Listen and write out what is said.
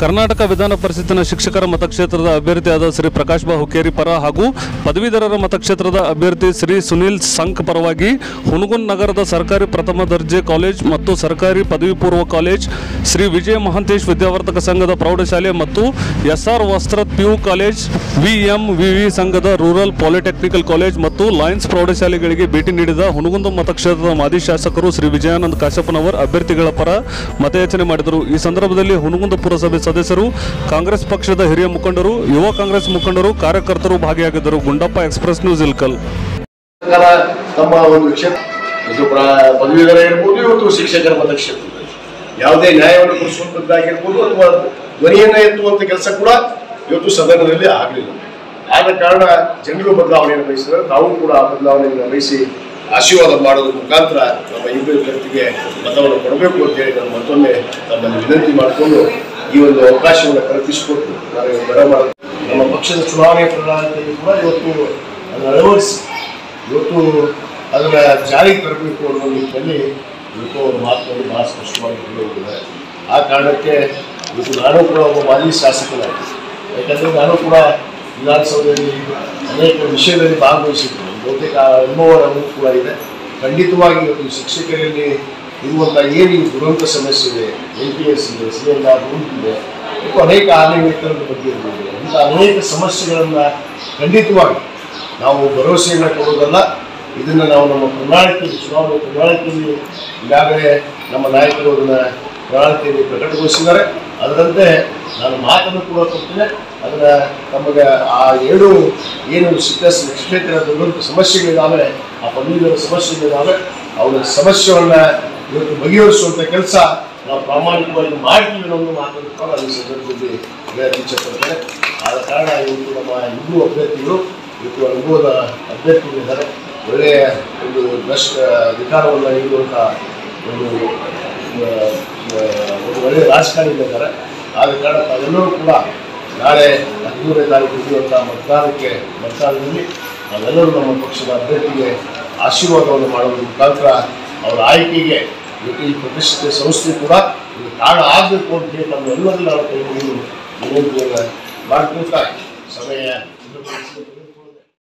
ಕರ್ನಾಟಕ ವಿಧಾನ ಪರಿಷತ್ತಿನ ಶಿಕ್ಷಕರ ಮತಕ್ಷೇತ್ರದ ಅಭ್ಯರ್ಥಿಯಾದ ಶ್ರೀ ಪ್ರಕಾಶ್ ಬಾ ಹುಕ್ಕೇರಿ ಪರ ಹಾಗೂ ಪದವೀಧರರ ಮತಕ್ಷೇತ್ರದ ಅಭ್ಯರ್ಥಿ ಶ್ರೀ ಸುನೀಲ್ ಸಂಕ್ ಪರವಾಗಿ ಹುನಗುನ್ ನಗರದ ಸರ್ಕಾರಿ ಪ್ರಥಮ ದರ್ಜೆ ಕಾಲೇಜ್ ಮತ್ತು ಸರ್ಕಾರಿ ಪದವಿ ಪೂರ್ವ ಕಾಲೇಜ್ ಶ್ರೀ ವಿಜಯ ಮಹಾಂತೇಶ್ ವಿದ್ಯಾವರ್ಧಕ ಸಂಘದ ಪ್ರೌಢಶಾಲೆ ಮತ್ತು ಎಸ್ಆರ್ ವಸ್ತ್ರ ಪಿಯು ಕಾಲೇಜ್ ವಿಎಂ ವಿವಿ ಸಂಘದ ರೂರಲ್ ಪಾಲಿಟೆಕ್ನಿಕಲ್ ಕಾಲೇಜ್ ಮತ್ತು ಲಯನ್ಸ್ ಪ್ರೌಢಶಾಲೆಗಳಿಗೆ ಭೇಟಿ ನೀಡಿದ ಹುನಗುಂದ ಮತಕ್ಷೇತ್ರದ ಮಾಜಿ ಶಾಸಕರು ಶ್ರೀ ವಿಜಯಾನಂದ್ ಕಾಶಪ್ಪನವರ್ ಅಭ್ಯರ್ಥಿಗಳ ಪರ ಮತಯಾಚನೆ ಮಾಡಿದರು. ಈ ಸಂದರ್ಭದಲ್ಲಿ ಹುನಗುಂದ ಪುರಸಭೆ ಸದಸ್ಯರು, ಕಾಂಗ್ರೆಸ್ ಪಕ್ಷದ ಹಿರಿಯ ಮುಖಂಡರು, ಯುವ ಕಾಂಗ್ರೆಸ್ ಮುಖಂಡರು, ಕಾರ್ಯಕರ್ತರು ಭಾಗಿಯಾಗಿದ್ದರು. Gundappa express news Ilkal. ತಮ್ಮ ಒಂದು ಇದು ಇವತ್ತು ಶಿಕ್ಷಕರ ಯಾವುದೇ ನ್ಯಾಯವನ್ನು ಕೊಡಿಸುವಂಥದ್ದಾಗಿರ್ಬೋದು ಅಥವಾ ಧ್ವನಿಯನ್ನ ಎತ್ತುವಂತ ಕೆಲಸ ಕೂಡ ಇವತ್ತು ಸದನದಲ್ಲಿ ಆಗಲಿಲ್ಲ. ಆದ ಕಾರಣ ಜನರು ಬದಲಾವಣೆಯನ್ನು ಬಯಸಿದರೆ ನಾವು ಕೂಡ ಆ ಬದಲಾವಣೆಯನ್ನು ಬಯಸಿ ಆಶೀರ್ವಾದ ಮಾಡೋದ್ರ ಮುಖಾಂತರ ನಮ್ಮ ಇಬ್ಬರು ವ್ಯಕ್ತಿಗೆ ಮತವನ್ನು ಕೊಡಬೇಕು ಅಂತ ಹೇಳಿ ನಾನು ಮತ್ತೊಮ್ಮೆ ತಮ್ಮಲ್ಲಿ ವಿನಂತಿ ಮಾಡಿಕೊಂಡು ಈ ಒಂದು ಅವಕಾಶವನ್ನು ಕಲ್ಪಿಸಿಕೊಟ್ಟು ನಾನು ಬರ ನಮ್ಮ ಪಕ್ಷದ ಚುನಾವಣೆ ಪ್ರಣಾಳಿಕೆಯಲ್ಲಿ ಕೂಡ ಇವತ್ತು ಅದನ್ನು ಅಳವಡಿಸಿ. ಇವತ್ತು ಅದನ್ನ ಜಾರಿಗೆ ತರಬೇಕು ಅನ್ನೋ ನಿಟ್ಟಿನಲ್ಲಿ ಇವತ್ತು ಅವರು ಮಾತನಾಡಿ ಬಹಳ ಸ್ಪಷ್ಟವಾಗಿ ಹೇಳಿದ್ದಾರೆ ಆ ಕಾರಣಕ್ಕೆ ಇವತ್ತು ನಾನು ಕೂಡ ಒಬ್ಬ ಮಾಜಿ ಶಾಸಕನಾಗಿ. ಯಾಕಂದರೆ ನಾನು ಕೂಡ ವಿಧಾನಸೌಧದಲ್ಲಿ ಅನೇಕ ವಿಷಯದಲ್ಲಿ ಭಾಗವಹಿಸಿದ್ದೇನೆ ಬಹುತೇಕ ಅನುಭವ ನಮಗೂ ಕೂಡ ಇದೆ. ಖಂಡಿತವಾಗಿ ಇವತ್ತು ಶಿಕ್ಷಕರಲ್ಲಿ ಇರುವಂಥ ಏನು ಈ ದುರಂತ ಸಮಸ್ಯೆ ಇದೆ. ಎನ್ ಪಿ ಎಸ್ ಇದೆ, ಸಿ ಎಲ್ ಆರ್ ಇದೆ. ಮತ್ತು ಅನೇಕ ಆದಾಯ ಬಗ್ಗೆ ಇರ್ಬೋದು ಇಂಥ ಅನೇಕ ಸಮಸ್ಯೆಗಳನ್ನು ಖಂಡಿತವಾಗಿ ನಾವು ಭರವಸೆಯನ್ನು ಕೊಡೋದಲ್ಲ ಇದನ್ನು ನಾವು ನಮ್ಮ ಪ್ರಣಾಳಿಕೆಯಲ್ಲಿ, ಚುನಾವಣೆ ಪ್ರಣಾಳಿಕೆಯಲ್ಲಿ ಈಗಾಗಲೇ ನಮ್ಮ ನಾಯಕರು ಅದನ್ನು ಪ್ರಣಾಳಿಕೆಯಲ್ಲಿ ಪ್ರಕಟಗೊಳಿಸಿದ್ದಾರೆ. ಅದರಂತೆ ನಾನು ಮಾತನ್ನು ಕೂಡ ಕೊಡ್ತೇನೆ. ಅದನ್ನು ನಮಗೆ ಆ ಏಳು ಏನು ಸಿಕ್ಕಸ್ ಕ್ಷೇತ್ರ ದೊಡ್ಡ ಸಮಸ್ಯೆಗಳಿದ್ದಾವೆ, ಆ ಪದವೀಧರ ಸಮಸ್ಯೆಗಳಿದ್ದಾವೆ, ಅವರ ಸಮಸ್ಯೆಯನ್ನು ಇವತ್ತು ಬಗೆಹರಿಸುವಂಥ ಕೆಲಸ ನಾವು ಪ್ರಾಮಾಣಿಕವಾಗಿ ಮಾಡ್ತೀವಿ ಅನ್ನೋದು ಮಾತನ್ನು ಕೂಡ ಈ ಸಂದರ್ಭದಲ್ಲಿ ಹೇಳಕ್ಕೆ ಆದ ಕಾರಣ ಇವತ್ತು ನಮ್ಮ ಇಬ್ಬರು ಅಭ್ಯರ್ಥಿಗಳು ಇವತ್ತು ಅನುಭವದ ಅಭ್ಯರ್ಥಿಗಳಿದ್ದಾರೆ. ಒಳ್ಳೆಯ ಒಂದು ಭ್ರಷ್ಟ ಅಧಿಕಾರವನ್ನು ನೀಡುವಂಥ ಒಂದು ಒಂದು ಒಳ್ಳೆಯ ರಾಜಕಾರಣಿಗಳಿದ್ದಾರೆ ಆದ ಕಾರಣ ತಾವೆಲ್ಲರೂ ಕೂಡ ನಾಳೆ ಹದಿಮೂರನೇ ತಾರೀಕು ನಡೆಯುವಂಥ ಮತದಾನಕ್ಕೆ ಮತದಾನದಲ್ಲಿ ನಾವೆಲ್ಲರೂ ನಮ್ಮ ಪಕ್ಷದ ಅಭ್ಯರ್ಥಿಗೆ ಆಶೀರ್ವಾದವನ್ನು ಮಾಡುವ ಮುಖಾಂತರ ಅವರ ಆಯ್ಕೆಗೆ ಈ ಪ್ರತಿಷ್ಠಿತ ಸಂಸ್ಥೆ ಕೂಡ ಒಂದು ತಾಣ ಆಗಬೇಕು ಅಂತ ಹೇಳಿ ನಮ್ಮೆಲ್ಲರೂ ನಾವು ಕೈ ವಿನಂತಿಯನ್ನು ಮಾಡ್ಕೊಳ್ತಾ ಸಮಯ